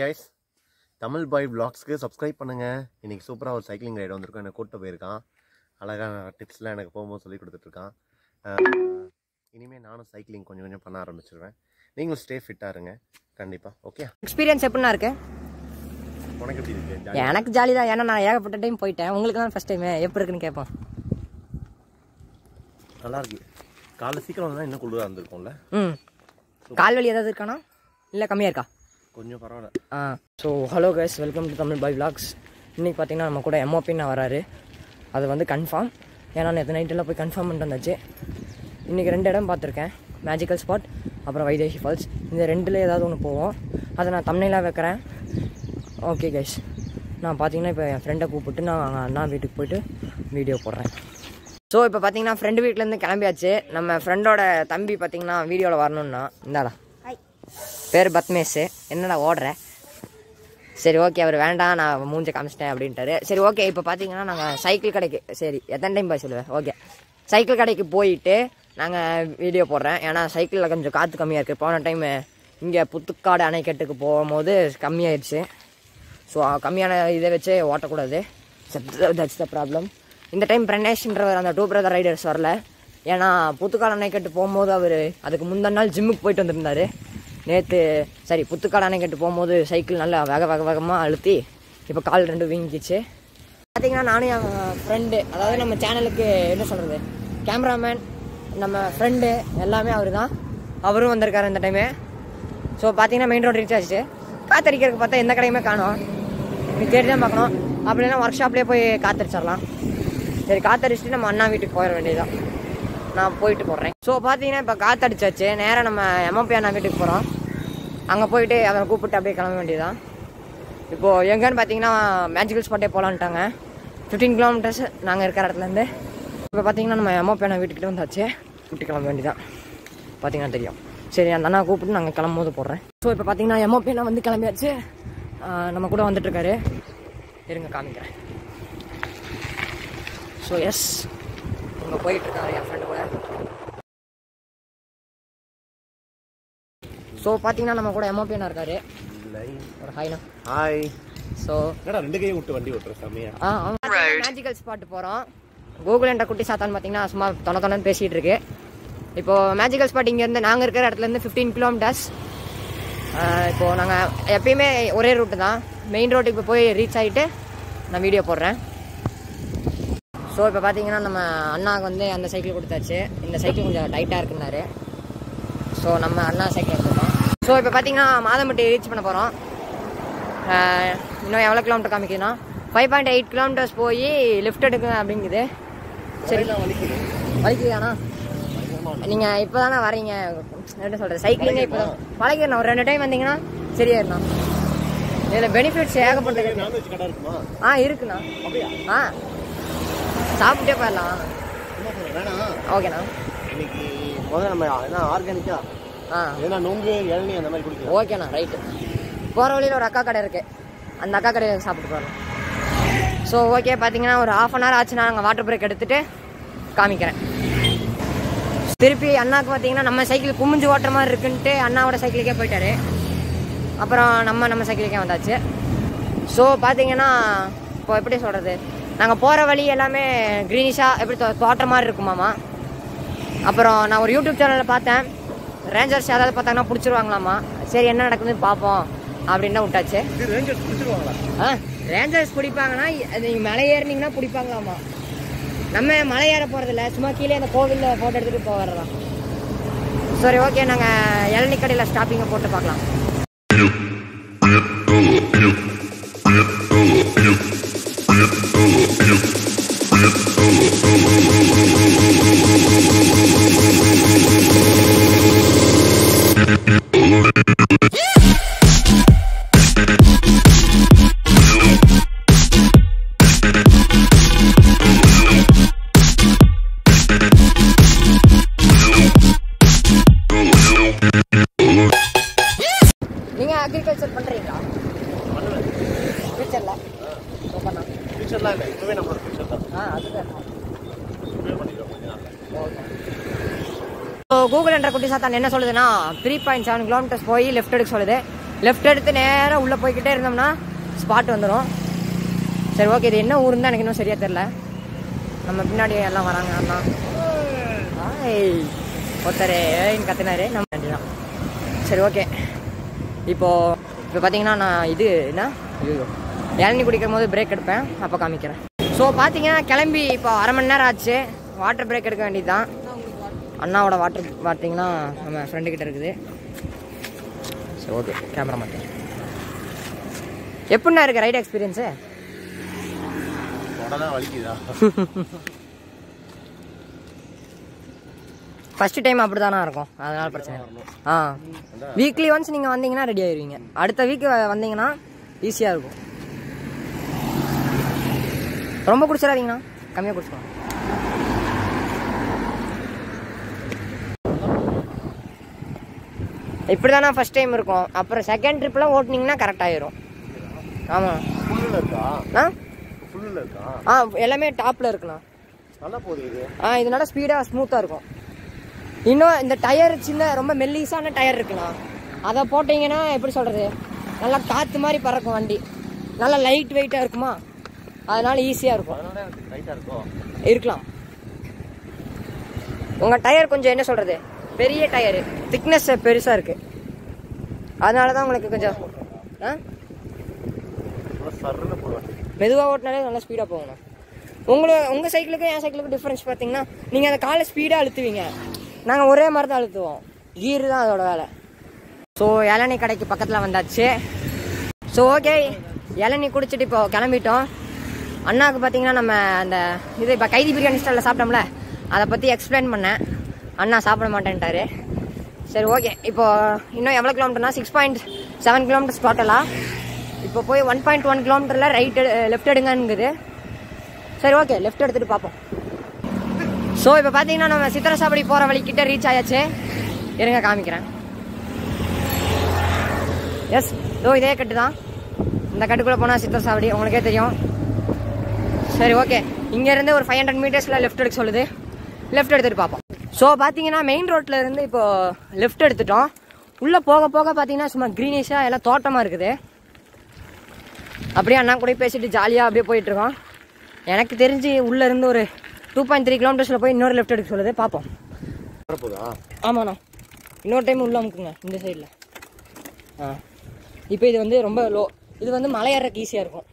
Guys Tamil boy vlogsக்கு subscribe பண்ணுங்க. இன்னைக்கு சூப்பராக ஒரு சைக்கிளிங் ரைடு வந்திருக்கோம். எனக்கு கூட்ட போயிருக்கான். அழகான டிப்ஸ்லாம் எனக்கு போகும்போது சொல்லி கொடுத்துட்ருக்கான். இனிமேல் நானும் சைக்கிளிங் கொஞ்சம் கொஞ்சம் பண்ண ஆரம்பிச்சிருவேன். நீங்களும் ஸ்டே ஃபிட்டாக இருங்க. கண்டிப்பாக ஓகே எக்ஸ்பீரியன்ஸ் எப்படிண்ணா இருக்கு? உனக்கு எப்படி இருக்கு? எனக்கு ஜாலி தான். ஏன்னா நான் ஏகப்பட்ட டைம் போயிட்டேன். உங்களுக்கு தான் ஃபர்ஸ்ட் டைம் எப்படி இருக்குன்னு கேட்போம் நல்லா இருக்கு. காலைல சீக்கிரம் வந்தால் இன்னும் குளிராக இருந்திருக்கும்ல? ம். கால் வலி ஏதாவது இருக்கானா? இல்லை கம்மியாக இருக்கா? கொஞ்சம் பரவாயில்ல. ஆ so hello guys welcome to Tamil boy vlogs. இன்றைக்கி பார்த்தீங்கன்னா நம்ம கூட எம்ஓபின்னு வராரு. அது வந்து கன்ஃபார்ம் ஏன்னா நேற்று நைட்டெல்லாம் போய் கன்ஃபார்ம் பண்ணிட்டு வந்தாச்சு. இன்றைக்கி ரெண்டு இடம் பார்த்துருக்கேன். மேஜிக்கல் ஸ்பாட் அப்புறம் வைதேகி ஃபால்ஸ் இந்த ரெண்டில் ஏதாவது ஒன்று போவோம். அதை நான் தமிழ்லாம் வைக்கிறேன். ஓகே கைஸ் நான் பார்த்தீங்கன்னா இப்போ என் ஃப்ரெண்டை கூப்பிட்டு நான் அண்ணா வீட்டுக்கு போயிட்டு வீடியோ போடுறேன். ஸோ இப்போ பார்த்தீங்கன்னா ஃப்ரெண்டு வீட்டிலேருந்து கிளம்பியாச்சு. நம்ம ஃப்ரெண்டோட தம்பி பார்த்தீங்கன்னா வீடியோவில் வரணும்னா இந்தாடா. பேர் பத்மேஷ். என்னடா ஓடுற? சரி ஓகே அவர் வேண்டாம் நான் மூஞ்ச காமிச்சிட்டேன் அப்படின்ட்டாரு. சரி ஓகே இப்போ பார்த்தீங்கன்னா நாங்கள் சைக்கிள் கடைக்கு சரி எத்தனை டைம் போய் சொல்லுவேன்? ஓகே சைக்கிள் கடைக்கு போயிட்டு நாங்கள் வீடியோ போடுறேன். ஏன்னா சைக்கிளில் கொஞ்சம் காற்று கம்மியாக இருக்குது போன டைம் இங்கே புத்துக்காடு அணைக்கட்டுக்கு போகும்போது கம்மியாயிடுச்சு. ஸோ கம்மியான இதை வச்சு ஓட்டக்கூடாது. தட்ஸ் த ப்ராப்ளம் இந்த டைம் பிரணேஷ்ன்றவர் அந்த டூ பிரதர் ரைடர்ஸ் வரல. ஏன்னா புத்துக்காடு அணைக்கட்டு போகும்போது அவர் அதுக்கு முந்தின நாள் ஜிம்முக்கு போயிட்டு வந்திருந்தாரு. நேற்று சரி புத்துக்காடு அணைக்கட்டு போகும்போது சைக்கிள் நல்லா வேக வேக வேகமாக அழுத்தி இப்போ கால் ரெண்டு வீங்கிச்சு. பார்த்தீங்கன்னா நானும் என் ஃப்ரெண்டு அதாவது நம்ம சேனலுக்கு என்ன சொல்கிறது கேமராமேன் நம்ம ஃப்ரெண்டு எல்லாமே அவர் தான் அவரும் வந்திருக்காரு இந்த டைமு ஸோ பார்த்தீங்கன்னா மெயின் ரோடு ரீச் ஆச்சு காத்தடிக்கிறதுக்கு பார்த்தா எந்த கடையுமே காணும். நீ தேடி தான் பார்க்கணும். அப்படின்னா ஒர்க் ஷாப்லேயே போய் காத்தடிச்சிடலாம். சரி காத்தடிச்சுட்டு நம்ம அண்ணா வீட்டுக்கு போயிட வேண்டியதுதான். நான் போயிட்டு போடுறேன் ஸோ பார்த்தீங்கன்னா இப்போ காத்தடிச்சாச்சு. நேராக நம்ம எம்எம்பி அண்ணா வீட்டுக்கு போகிறோம் அங்கே போயிட்டு அவனை கூப்பிட்டு அப்படியே கிளம்ப வேண்டியதான் இப்போது எங்கேன்னு பார்த்தீங்கன்னா மேஜிக்கல் ஸ்பாட்டே போகலான்ட்டாங்க ஃபிஃப்டீன் கிலோமீட்டர்ஸ் நாங்கள் இருக்கிற இடத்துலேருந்து இப்போ பார்த்தீங்கன்னா நம்ம எம்ஓபி அண்ணா வீட்டுக்கிட்ட வந்தாச்சு. கூட்டி கிளம்ப வேண்டியதான் பார்த்தீங்கன்னா தெரியும். சரி அந்த அண்ணா கூப்பிட்டு நாங்கள் கிளம்பும் போது போடுறேன். ஸோ இப்போ பார்த்தீங்கன்னா எம்ஓபி அண்ணா வந்து கிளம்பியாச்சு. நம்ம கூட வந்துட்டுருக்காரு இருங்க காமிக்கிறேன். ஸோ எஸ் அங்கே போயிட்டுருக்காரு என் ஃப்ரெண்டு கூட. ஸோ பார்த்தீங்கன்னா நம்ம கூட எம்ஓபி அண்ணா இருக்காரு. ஒரு ஹாய்ண்ணா ஹாய் ஸோ என்னடா ரெண்டு கையை விட்டு வண்டி ஓட்டுற சாமியா? ஆ மேஜிக்கல் ஸ்பாட் போகிறோம் கூகுள் என்ற குட்டி சாத்தான்னு பார்த்தீங்கன்னா சும்மா தொண தொணன்னு பேசிகிட்டு இருக்கு. இப்போ மேஜிக்கல் ஸ்பாட் இங்கேருந்து நாங்கள் இருக்கிற இடத்துலேருந்து ஃபிஃப்டீன் கிலோமீட்டர்ஸ் இப்போது நாங்கள் எப்பயுமே ஒரே ரூட்டு தான். மெயின் ரோட்டுக்கு இப்போ போய் ரீச் ஆகிட்டு நான் வீடியோ போடுறேன். ஸோ இப்போ பார்த்தீங்கன்னா நம்ம அண்ணாவுக்கு வந்து அந்த சைக்கிள் கொடுத்தாச்சு. இந்த சைக்கிள் கொஞ்சம் டைட்டாக இருக்குன்னாரு. ஸோ நம்ம அண்ணா சைக்கிள் எடுத்துட்டோம். ஸோ இப்போ பார்த்தீங்கன்னா மாதம்பட்டி ரீச் பண்ண போகிறோம் இன்னும் எவ்வளோ கிலோமீட்டர் காமிக்குதுன்னா? ஃபைவ் பாயிண்ட் எயிட் கிலோமீட்டர்ஸ் போய் லிஃப்ட் எடுக்க அப்படிங்குது. சரி. வலிக்குதாண்ணா? நீங்கள் இப்போ தானே வரீங்க என்ன சொல்கிறது சைக்கிளிங்கே இப்போ தான் பழகிடணும் ஒரு ரெண்டு டைம் வந்தீங்கன்னா சரியாயிருண்ணா இதில் பெனிஃபிட்ஸ் ஏகப்பட்டது ஆ இருக்குண்ணா. ஆ. சாப்பிட்டே போயிடலாம். ஓகேண்ணா இன்னைக்கு முதல்ல நம்ம என்ன ஆர்கானிக்கா ஆ? ஏன்னா நொங்கு இளநீ அந்த மாதிரி குடிக்கலாம். ஓகேண்ணா ரைட்டு போகிற வழியில் ஒரு அக்கா கடை இருக்குது அந்த அக்கா கடையில் சாப்பிட்டு போகலாம் ஸோ ஓகே பார்த்தீங்கன்னா ஒரு ஆஃப் அன் ஹவர் ஆச்சுன்னா நாங்கள் வாட்டர் பிரேக் எடுத்துகிட்டு காமிக்கிறேன். திருப்பி அண்ணாக்கு பார்த்தீங்கன்னா நம்ம சைக்கிள் குமிஞ்சு ஓட்டுற மாதிரி இருக்குன்ட்டு அண்ணாவோட சைக்கிளுக்கே போயிட்டாரு. அப்புறம் நம்ம நம்ம சைக்கிளுக்கே வந்தாச்சு. ஸோ பார்த்தீங்கன்னா இப்போ எப்படி சொல்கிறது நாங்கள் போகிற வழி எல்லாமே க்ரீனிஷாக எப்படி தோ- தோட்டம் மாதிரி இருக்குமாமா அப்புறம் நான் ஒரு யூடியூப் சேனலில் பார்த்தேன். ரேஞ்சர்ஸ் யாராவது பார்த்தாங்கன்னா பிடிச்சிருவாங்களாமா சரி என்ன நடக்குதுன்னு பார்ப்போம் அப்படின்னு தான் விட்டாச்சு. இது ரேஞ்சர்ஸ் பிடிச்சிருவாங்களா? ஆ ரேஞ்சர்ஸ் பிடிப்பாங்கன்னா நீங்கள் மலை ஏறினீங்கன்னா பிடிப்பாங்களாமா நம்ம மலை ஏற போகிறதில்ல சும்மா கீழே அந்த கோவிலில் ஃபோட்டோ எடுத்துகிட்டு போகிறதா சரி ஓகே நாங்கள் இளநீ கடையில் ஸ்டாப்பிங்கை போட்டு பார்க்கலாம். நீங்கள் கூகுள் என்ற குட்டி சாத்தான் என்ன சொல்லுதுன்னா த்ரீ பாயிண்ட் செவன் கிலோமீட்டர்ஸ் போய் லெஃப்ட் எடுக்க சொல்லுது. லெஃப்ட் எடுத்து நேராக உள்ளே போய்க்கிட்டே இருந்தோம்னா ஸ்பாட் வந்துடும் சரி ஓகே இது என்ன ஊருன்னு தான் எனக்கு இன்னும் சரியாக தெரில நம்ம பின்னாடி எல்லாம் வராங்க அண்ணா. ஒருத்தர் கத்துனாரு. நம்ம வேண்டிதான். சரி ஓகே இப்போது இப்போ பார்த்தீங்கன்னா நான் இது என்ன? ஐயோ. இளநீ குடிக்கும் போது பிரேக் எடுப்பேன் அப்போ காமிக்கிறேன். ஸோ பார்த்தீங்கன்னா கிளம்பி இப்போ அரை மணி நேரம் ஆச்சு. வாட்டர் பிரேக் எடுக்க வேண்டியது தான் அண்ணாவோட வாட்டர் பார்த்தீங்கன்னா நம்ம ஃப்ரெண்டு கிட்ட இருக்குது. சரி ஓகே கேமரா மாட்டேன் எப்படிண்ணா இருக்கு ரைட் எக்ஸ்பீரியன்ஸு ஃபர்ஸ்ட் டைம் அப்படி தானே இருக்கும். அதனால பிரச்சனை. ஆ. வீக்லி ஒன்ஸ் நீங்கள் வந்தீங்கன்னா ரெடி ஆயிருவீங்க. அடுத்த வீக் வந்தீங்கன்னா ஈஸியாக இருக்கும். ரொம்ப குடிச்சிடாதீங்கண்ணா. கம்மியாக குடிச்சுக்கோங்க. இப்படி தானே ஃபஸ்ட் டைம் இருக்கும். அப்புறம் செகண்ட் ட்ரிப்லாம் ஓட்டுனீங்கன்னா கரெக்ட் ஆயிரும். ஆமாம் ஆ? ஆ எல்லாமே டாப்பில் இருக்குண்ணா. நல்லா போகுது இது. ஆ இதனால ஸ்பீடாக ஸ்மூத்தாக இருக்கும். இன்னும் இந்த டயர் சின்ன ரொம்ப மெல்லிஸான டயர் இருக்கலாம் அதை போட்டிங்கன்னா எப்படி சொல்கிறது நல்லா காற்று மாதிரி பறக்கும் வண்டி. நல்லா லைட் வெயிட்டாக இருக்குமா. அதனால ஈஸியாக இருக்கும். இருக்கலாம். உங்கள் டயர் கொஞ்சம் என்ன சொல்கிறது பெரிய டயரு. திக்னஸ் பெருசாக இருக்குது அதனால தான் உங்களுக்கு கொஞ்சம் ஆ? மெதுவாக ஓட்டினாலே நல்லா ஸ்பீடாக போகணும் உங்களை உங்கள் சைக்கிளுக்கும் என் சைக்கிளுக்கும் டிஃப்ரென்ஸ் பார்த்தீங்கன்னா நீங்கள் அந்த காலை ஸ்பீடாக அழுத்துவீங்க. நாங்கள் ஒரே மாதிரி தான் அழுத்துவோம். கீர் தான் அதோட வேலை. ஸோ இளநீ கடைக்கு பக்கத்தில் வந்தாச்சு. ஸோ ஓகே இளநீ குடிச்சிட்டு இப்போ கிளம்பிட்டோம். அண்ணாவுக்கு பார்த்தீங்கன்னா நம்ம அந்த இது இப்போ கைதி பிரியாணி ஸ்டாலில் சாப்பிட்டோம்ல அதை பற்றி எக்ஸ்பிளைன் பண்ணேன். அண்ணா சாப்பிட மாட்டேன்ட்டாரு. சரி ஓகே. இப்போ இன்னும் எவ்வளோ கிலோமீட்டர்னா சிக்ஸ் பாயிண்ட் செவன் கிலோமீட்டர்ஸ் டோட்டலாக இப்போ போய் ஒன் பாயிண்ட் ஒன் கிலோமீட்டரில் ரைட் லெஃப்ட் எடுங்கங்குது சரி ஓகே. லெஃப்ட் எடுத்துகிட்டு பார்ப்போம் ஸோ இப்போ பார்த்தீங்கன்னா நம்ம சித்திரசாபடி போகிற வழிக்கிட்ட ரீச் ஆயாச்சு. இருங்க காமிக்கிறேன். எஸ் இதோ இதே கட்டு தான். இந்த கட்டுக்குள்ளே போனால் சித்திரசாவடி உங்களுக்கே தெரியும். சரி ஓகே. இங்கேருந்து ஒரு ஃபைவ் ஹண்ட்ரட் மீட்டர்ஸில் லெஃப்ட் எடுக்க சொல்லுது. லெஃப்ட் எடுத்துகிட்டு பார்ப்போம் ஸோ பார்த்தீங்கன்னா மெயின் ரோட்டில் இருந்து இப்போ லெஃப்ட் எடுத்துட்டோம். உள்ளே போக போக பார்த்தீங்கன்னா சும்மா க்ரீனிஷாக எல்லாம் தோட்டமாக இருக்குது. அப்படியே அண்ணா கூட பேசிட்டு ஜாலியாக அப்படியே போயிட்டு இருக்கோம். எனக்கு தெரிஞ்சு உள்ளே இருந்து ஒரு டூ பாயிண்ட் த்ரீ கிலோமீட்டர்ஸில் போய் இன்னொரு லெஃப்ட் எடுக்க சொல்லுது. பார்ப்போம் ஆமாண்ணா. இன்னொரு டைம் உள்ள அமுக்குங்க இந்த சைடில் ஆ. இப்போ இது வந்து ரொம்ப லோ இது வந்து மலை ஏறக்கு ஈஸியாக இருக்கும்.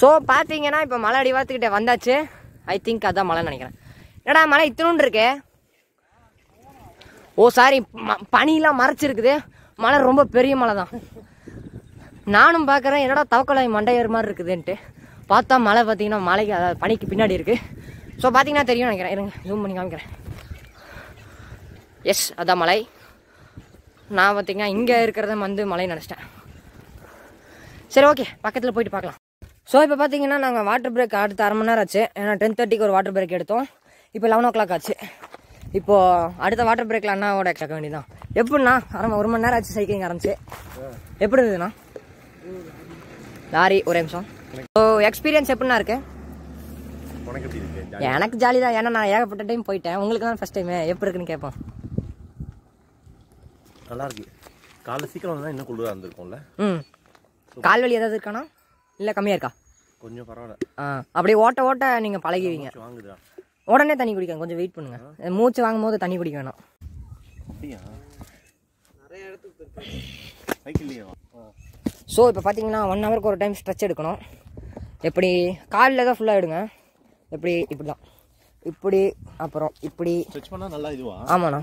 ஸோ பார்த்தீங்கன்னா இப்போ மலை அடிவாரத்துக்கிட்ட வந்தாச்சு. ஐ திங்க் அதான் மலைன்னு நினைக்கிறேன். என்னடா மலை இத்தனுண்டு இருக்கு? ஓ சாரி பனிலாம் மறைச்சிருக்குது. மலை ரொம்ப பெரிய மலை தான். நானும் பார்க்குறேன் என்னடா தவக்கலாய் மண்டையர் மாதிரி இருக்குதுன்ட்டு. பார்த்தா மலை பார்த்தீங்கன்னா மலைக்கு அதாவது பனிக்கு பின்னாடி இருக்குது ஸோ பார்த்தீங்கன்னா தெரியும் நினைக்கிறேன். இருங்க ஜூம் பண்ணி காமிக்கிறேன். எஸ் அதான் மலை நான் பார்த்தீங்கன்னா இங்கே இருக்கிறத வந்து மலை நினச்சிட்டேன். சரி ஓகே பக்கத்தில் போயிட்டு பார்க்கலாம். ஸோ இப்போ பார்த்தீங்கன்னா நாங்கள் வாட்டர் பிரேக் அடுத்த அரை மணி நேரம் ஆச்சு. ஏன்னா டென் தேர்ட்டிக்கு ஒரு வாட்டர் பிரேக் எடுத்தோம். இப்போ லெவன் ஓ கிளாக் ஆச்சு. இப்போது அடுத்த வாட்டர் பிரேக்கில் அண்ணாவோட கேட்க வேண்டியதான் எப்படிண்ணா? அரை ஒரு மணி நேரம் ஆச்சு சைக்கிளிங் ஆரம்பிச்சு. எப்படி இருந்ததுண்ணா? லாரி ஒரே நிமிஷம். ஸோ எக்ஸ்பீரியன்ஸ் எப்படிண்ணா இருக்கு? எனக்கு ஜாலி தான் ஏன்னா நான் ஏகப்பட்ட டைம் போயிட்டேன். உங்களுக்கு தான் ஃபஸ்ட் டைம் எப்படி இருக்குன்னு கேட்போம். நல்லா இருக்கு. காலைல சீக்கிரம் வந்தா இன்னும் குளிராக இருந்திருக்கும்ல. ம். கால் வலி ஏதாவது இருக்கானா? இல்லை கம்மியாக இருக்கா? கொஞ்சம் பரவாயில்ல. ஆ அப்படியே ஓட்ட ஓட்ட நீங்கள் பழகிடுவீங்க. உடனே தண்ணி குடிக்கங்க கொஞ்சம் வெயிட் பண்ணுங்க. மூச்சு வாங்கும் போது தண்ணி குடிக்க வேணாம். ஸோ இப்போ பார்த்தீங்கன்னா ஒன் ஹவருக்கு ஒரு டைம் ஸ்ட்ரெச் எடுக்கணும். எப்படி? காலில் தான் ஃபுல்லாக எடுங்க. எப்படி? இப்படி தான் இப்படி அப்புறம் இப்படி. ஸ்ட்ரெச் பண்ணா நல்லா இதுவா? ஆமாண்ணா.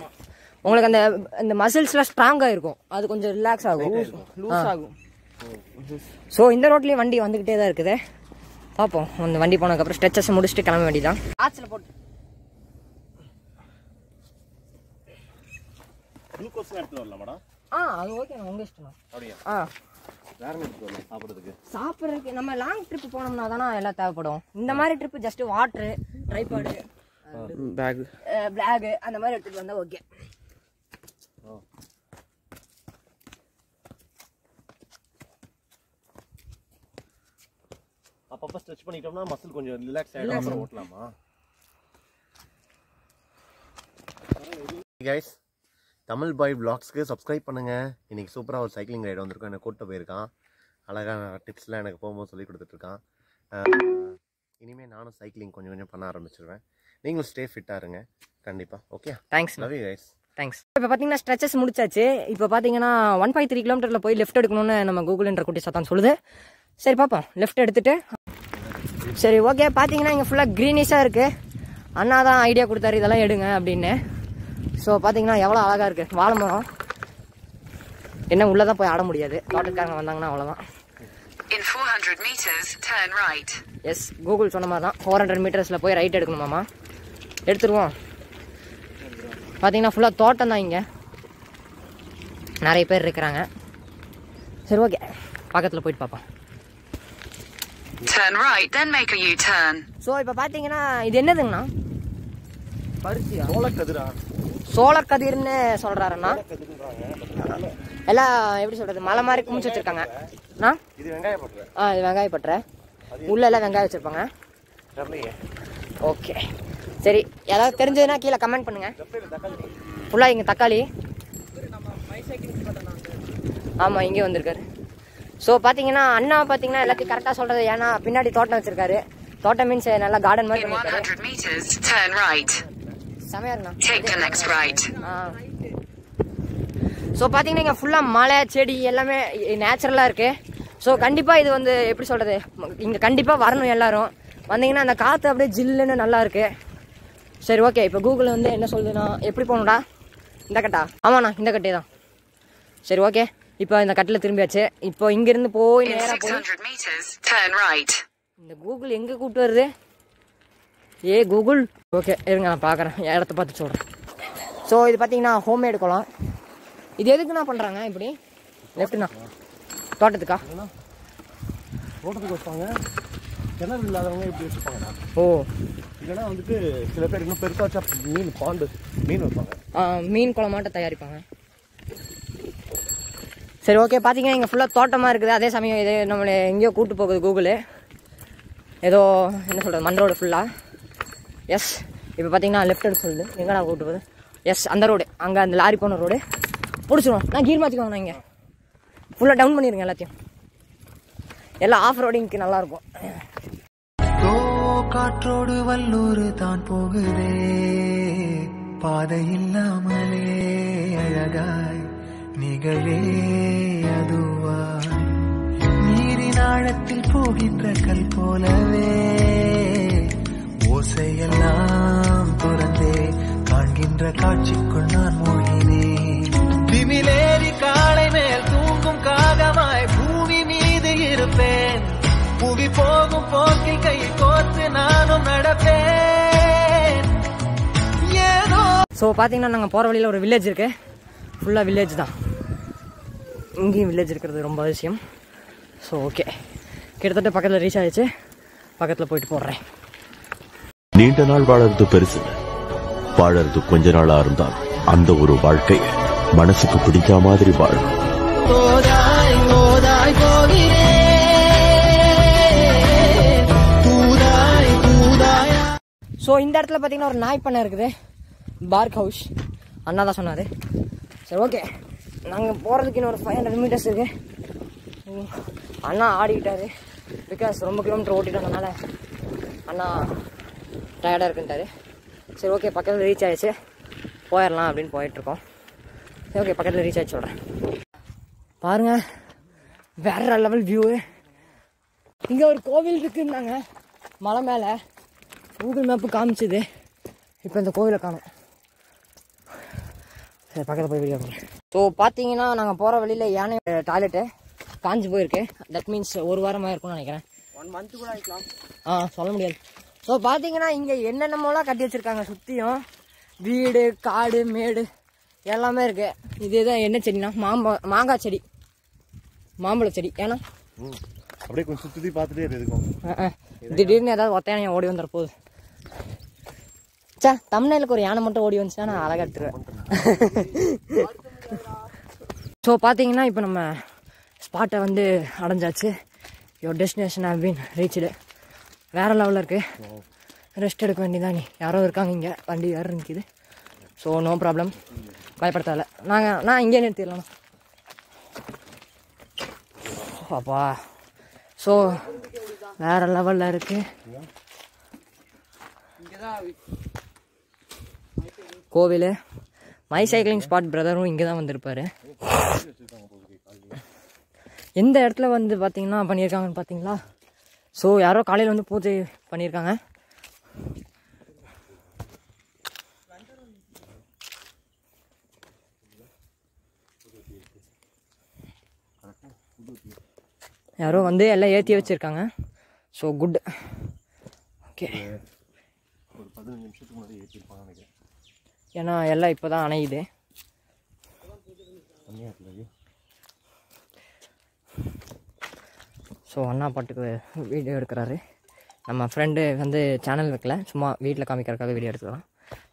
உங்களுக்கு அந்த இந்த மசில்ஸ்லாம் ஸ்ட்ராங்காக இருக்கும். அது கொஞ்சம் ரிலாக்ஸ் ஆகும். லூஸ் ஆகும். ஸோ இந்த ரோட்லேயும் வண்டி வந்துக்கிட்டே தான் இருக்குது. பார்ப்போம் அந்த வண்டி போனதுக்கப்புறம் ஸ்ட்ரெச்சஸ் முடிச்சுட்டு கிளம்ப வேண்டியதான் ஆற்றுல போட்டு. ஆ அது ஓகே உங்கள் இஷ்டம் ஆ. சாப்பிட்றதுக்கு? சாப்பிட்றதுக்கு நம்ம லாங் ட்ரிப் போனோம்னா தானே எல்லாம் தேவைப்படும். இந்த மாதிரி trip just water tripod bag blog அந்த மாதிரி எடுத்துகிட்டு வந்தால் ஓகே அப்பப்போ ஸ்ட்ரெச் பண்ணிட்டோம்னா மசில் கொஞ்சம் ரிலாக்ஸ் ஆகிடும் அப்புறம் ஓட்டலாமா? கைஸ் தமிழ் பாய் vlogsக்கு சப்ஸ்கிரைப் பண்ணுங்கள் இன்றைக்கி சூப்பராக ஒரு சைக்கிளிங் ரைடு வந்திருக்கோம். என்னை கூட்ட போயிருக்கான். அழகான டிப்ஸ்லாம் எனக்கு போகும்போது சொல்லி கொடுத்துட்ருக்கான் இனிமேல் நானும் சைக்கிளிங் கொஞ்சம் கொஞ்சம் பண்ண ஆரம்பிச்சிருவேன். நீங்களும் ஸ்டே ஃபிட்டாக இருங்க. கண்டிப்பாக okay thanks love you guys thanks இப்போ பார்த்தீங்கன்னா ஸ்ட்ரெச்சஸ் முடிச்சாச்சு. இப்போ பார்த்தீங்கன்னா ஒன் பாயிண்ட் த்ரீ கிலோமீட்டரில் போய் லெஃப்ட் எடுக்கணும்னு நம்ம கூகுள்ன்ற குட்டி சத்தான் சொல்லுது. சரி பார்ப்போம் லெஃப்ட் எடுத்துட்டு சரி ஓகே பார்த்தீங்கன்னா இங்கே ஃபுல்லாக க்ரீனிஷாக இருக்குது அண்ணா தான் ஐடியா கொடுத்தாரு இதெல்லாம் எடுங்க அப்படின்னு. ஸோ பார்த்தீங்கன்னா எவ்வளோ அழகாக இருக்குது வாழை மரம். என்ன உள்ளே தான் போய் ஆட முடியாது. தோட்டத்துக்காரங்க வந்தாங்கன்னா அவ்வளோதான் In 400 meters, turn right. Yes Google சொன்ன மாதிரி தான் ஃபோர் ஹண்ட்ரட் மீட்டர்ஸில் போய் ரைட் எடுக்கணுமாமா எடுத்துருவோம். பார்த்தீங்கன்னா ஃபுல்லாக தோட்டம் தான் இங்கே. நிறைய பேர் இருக்கிறாங்க. சரி ஓகே பக்கத்தில் போயிட்டு பார்ப்போம் Turn right, then make a U-turn. So இப்போ பார்த்தீங்கன்னா இது என்னதுங்கண்ணா? பருத்தியா? சோளக்கதிரா? சோளக்கதிர்னு சொல்கிறாருண்ணா எல்லாம் எப்படி சொல்கிறது மலை மாதிரி குமிச்சு வச்சுருக்காங்க. அண்ணா? இது ஆ இது வெங்காய உள்ள எல்லாம் வெங்காயம் வச்சுருப்பாங்க. ஓகே. சரி யாராவது தெரிஞ்சதுன்னா கீழே கமெண்ட் பண்ணுங்க. ஃபுல்லாக இங்கே தக்காளி. ஆமாம் இங்கே வந்திருக்காரு. ஸோ பார்த்தீங்கன்னா அண்ணா பார்த்தீங்கன்னா எல்லாத்தையும் கரெக்டாக சொல்கிறது ஏன்னா பின்னாடி தோட்டம் வச்சிருக்காரு. தோட்டம் மீன்ஸ் நல்லா கார்டன் மாதிரி In பண்ணிருக்காரு. 100 meters, turn right. செமையா இருக்குண்ணா ஸோ பார்த்தீங்கன்னா இங்கே ஃபுல்லாக மலை செடி எல்லாமே நேச்சுரலாக இருக்குது ஸோ கண்டிப்பாக இது வந்து எப்படி சொல்கிறது இங்கே கண்டிப்பாக வரணும் எல்லாரும். வந்தீங்கன்னா அந்த காற்று அப்படியே ஜில்லுன்னு நல்லா இருக்கு. சரி ஓகே இப்போ கூகுள் வந்து என்ன சொல்லுதுன்னா எப்படி போகணும்டா? இந்த கட்டா? ஆமாண்ணா இந்த கட்டே தான். சரி ஓகே இப்போ இந்த கட்டில் திரும்பியாச்சு. இப்போ இங்கேருந்து போய் நேராக போய் 600 meters, turn right. இந்த கூகுள் எங்கே கூப்பிட்டு வருது? ஏ கூகுள்? ஓகே இருங்க நான் பார்க்குறேன் இடத்த பார்த்து சொல்கிறேன் ஸோ இது பார்த்தீங்கன்னா ஹோம்மேடு குளம். இது எதுக்குண்ணா பண்ணுறாங்க இப்படி? லெஃப்ட்டுண்ணா தோட்டத்துக்கா? தோட்டத்துக்கு வைப்பாங்க கிணறு இல்லாதவங்க இப்படி வச்சுப்பாங்கடா ஓ. இல்லைன்னா வந்துட்டு சில பேர் இன்னும் பெருசாக வச்சா மீன் பாண்டு மீன் வைப்பாங்க. மீன் குளமாட்ட தயாரிப்பாங்க. சரி ஓகே பார்த்தீங்கன்னா இங்கே ஃபுல்லாக தோட்டமாக இருக்குது. அதே சமயம் இது நம்மளை எங்கேயோ கூட்டு போகுது கூகுளு ஏதோ என்ன சொல்கிறது மண் ரோடு ஃபுல்லாக எஸ் இப்போ பார்த்தீங்கன்னா லெஃப்ட் எடுத்து சொல்லுது நான் கூப்பிட்டு போகுது? எஸ் அந்த ரோடு அங்கே அந்த லாரி போன ரோடு பிடிச்சிடும் நான் கீர் மாற்றிக்கோங்க இங்கே. ஃபுல்லாக டவுன் பண்ணிடுங்க எல்லாத்தையும். எல்லாம் ஆஃப் ரோடிங்க்கு நல்லாயிருக்கும் காற்றோடு வல்லூர் தான் போகுதே. பாதை இல்லாமலே அழகாய். நிகழே அதுவா? நீரின் ஆழத்தில் போகின்ற கல் போலவே ஓசையெல்லாம் துறந்தே காண்கின்ற காட்சிக்குள் நான் மூழ்கினேன். திமிலேறி காலை மேல் தூங்கும் காகமாய் பூமி மீது இருப்பேன். புவி போகும் போக்கில் கை கோத்து நானும் நடப்பேன். ஏதோ ஸோ பார்த்தீங்கன்னா நாங்கள் போகிற வழியில் ஒரு வில்லேஜ் இருக்கு. ஃபுல்லாக வில்லேஜ் தான். இங்கேயும் வில்லேஜ் இருக்கிறது ரொம்ப அவசியம். ஸோ ஓகே கிட்டத்தட்ட பக்கத்தில் ரீச் ஆயிடுச்சு. பக்கத்தில் போயிட்டு போடுறேன். நீண்ட நாள் வாழறது பெருசு. வாழறது கொஞ்ச நாளா இருந்தால் அந்த ஒரு வாழ்க்கை மனசுக்கு பிடிக்க மாதிரி வாழும் ஸோ இந்த இடத்துல பார்த்தீங்கன்னா ஒரு நாய் பண்ணை இருக்குது. பார்க் ஹவுஸ் அண்ணா தான் சொன்னார். சரி ஓகே நாங்கள் போகிறதுக்கு இன்னொரு ஒரு ஃபைவ் ஹண்ட்ரட் மீட்டர்ஸ் இருக்கு அண்ணா ஆடிக்கிட்டாரு. பிகாஸ் ரொம்ப கிலோமீட்டர் ஓட்டிட்டு அண்ணா டயர்டாக இருக்குன்ட்டாரு. சரி ஓகே பக்கத்தில் ரீச் ஆகிடுச்சு போயிடலாம் அப்படின்னு போயிட்டுருக்கோம். சரி ஓகே பக்கத்தில் ரீச் ஆகி சொல்கிறேன் பாருங்கள் வேற லெவல் வியூ இங்கே ஒரு கோவில் இருக்குன்னாங்க மலை மேலே. கூகுள் மேப்பு காமிச்சது. இப்போ இந்த கோவிலை காணும். சரி பக்கத்தில் போய் வீடியோ ஸோ பார்த்தீங்கன்னா நாங்கள் போகிற வழியில் யானை டாய்லெட்டு காஞ்சி போயிருக்கு. தட் மீன்ஸ் ஒரு வாரமாக இருக்கும்னு நினைக்கிறேன். ஒன் மந்த் கூட ஆயிக்கலாம். ஆ சொல்ல முடியாது. ஸோ பார்த்தீங்கன்னா இங்கே என்னென்னமோலாம் கட்டி வச்சிருக்காங்க சுற்றியும் வீடு காடு மேடு எல்லாமே இருக்கு. இது தான் என்ன செடினா மாம்பழ மாங்காய் செடி. மாம்பழ செடி. ஏன்னா? அப்படியே கொஞ்சம் சுற்றி பார்த்துட்டே இருக்கும். திடீர்னு ஏதாவது ஒத்தையானையை ஓடி வந்துட போகுது. சே தமிழ்நாளுக்கு ஒரு யானை மட்டும் ஓடி வந்துச்சுன்னா நான் அழகா எடுத்துருவேன். ஸோ பார்த்தீங்கன்னா இப்போ நம்ம ஸ்பாட்டை வந்து அடைஞ்சாச்சு. Your destination have been reach வேற லெவலில் இருக்கு. ரெஸ்ட் எடுக்க வேண்டியதான் நீ. யாரோ இருக்காங்க இங்கே. வண்டி வேறு நிற்கிது ஸோ நோ ப்ராப்ளம் பயப்படுத்தால நாங்கள் நான் இங்கே நிறுத்திடலாம் அப்பா. ஸோ வேற லெவலில் இருக்குது கோவில். மை சைக்கிளிங் ஸ்பாட் பிரதரும் இங்கே தான் வந்திருப்பாரு. எந்த இடத்துல வந்து பார்த்தீங்கன்னா பண்ணியிருக்காங்கன்னு பார்த்தீங்களா ஸோ யாரோ காலையில் வந்து பூஜை பண்ணியிருக்காங்க. யாரோ வந்து எல்லாம் ஏற்றி வச்சுருக்காங்க. ஸோ குட் ஓகே ஒரு பதினஞ்சு நிமிஷத்துக்கு முன்னாடி ஏற்றிருப்பாங்க நினைக்கிறேன். ஏன்னா எல்லாம் இப்போ தான் அணையுது. ஸோ அண்ணா பாட்டுக்கு வீடியோ எடுக்கிறாரு. நம்ம ஃப்ரெண்டு வந்து சேனல் வைக்கல. சும்மா வீட்டில் காமிக்கிறதுக்காக வீடியோ எடுத்துக்கலாம்.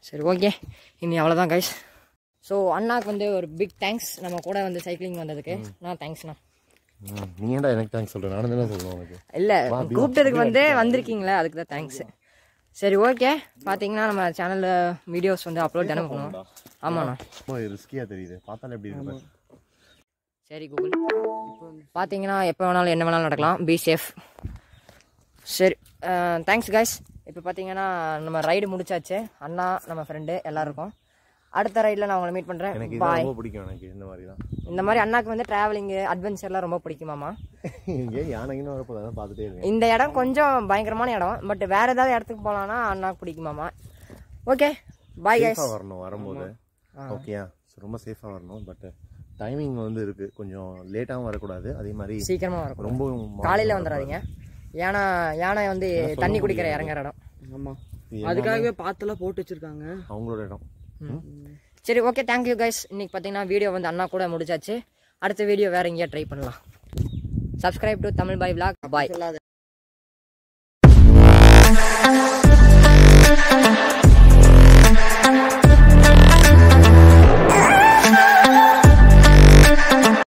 சரி ஓகே இனி அவ்வளோதான் கைஸ் ஸோ அண்ணாக்கு வந்து ஒரு பிக் தேங்க்ஸ் நம்ம கூட வந்து சைக்கிளிங் வந்ததுக்கு. நான் தேங்க்ஸ்ண்ணா நீ எனக்கு தேங்க்ஸ் சொல்கிறேன் நானும் தானே சொல்லுவேன் உனக்கு. இல்லை கூப்பிட்டதுக்கு வந்து வந்திருக்கீங்களே அதுக்கு தான் தேங்க்ஸ் சரி ஓகே பார்த்தீங்கன்னா நம்ம சேனலில் வீடியோஸ் வந்து அப்லோட் தானே பண்ணுவோம். ஆமாண்ணா. ரொம்ப ரிஸ்கியாக தெரியுது. பார்த்தாலே எப்படி இருக்கு சரி கூகுள் பார்த்தீங்கன்னா எப்போ வேணாலும் என்ன வேணாலும் நடக்கலாம். பி சேஃப் சரி தேங்க்ஸ் கைஸ் இப்போ பார்த்தீங்கன்னா நம்ம ரைடு முடிச்சாச்சு. அண்ணா நம்ம ஃப்ரெண்டு எல்லாருக்கும். அடுத்த ரைடில் நான் உங்களை மீட் பண்ணுறேன் எனக்கு பாய் இது ரொம்ப பிடிக்கும் எனக்கு இந்த மாதிரி தான். இந்த மாதிரி அண்ணாக்கு வந்து ட்ராவலிங்கு அட்வென்ச்சர்லாம் ரொம்ப பிடிக்குமாமா ஏன் யானைக்குன்னு வரப்போ பார்த்துட்டே இருக்கேன். இந்த இடம் கொஞ்சம் பயங்கரமான இடம் பட் வேற ஏதாவது இடத்துக்கு போகலான்னா அண்ணாக்கு பிடிக்குமாமா ஓகே பாய் கைஸ் வரணும் வரும்போது. ஓகேயா ரொம்ப சேஃபாக வரணும் பட் டைமிங் வந்து இருக்குது கொஞ்சம் லேட்டாகவும் வரக்கூடாது. அதே மாதிரி சீக்கிரமாக வரும் ரொம்ப காலையில் வந்துடாதீங்க. ஏன்னா யானை வந்து தண்ணி குடிக்கிற இறங்குற இடம். ஆமா. அதுக்காகவே பாத்தெல்லாம் போட்டு வச்சிருக்காங்க. அவங்களோட இடம். சரி ஓகே தேங்க்யூ கைஸ் இன்றைக்கி பார்த்தீங்கன்னா வீடியோ வந்து அண்ணா கூட முடிச்சாச்சு. அடுத்த வீடியோ வேற எங்கேயா ட்ரை பண்ணலாம். Subscribe to Tamil boy vlog bye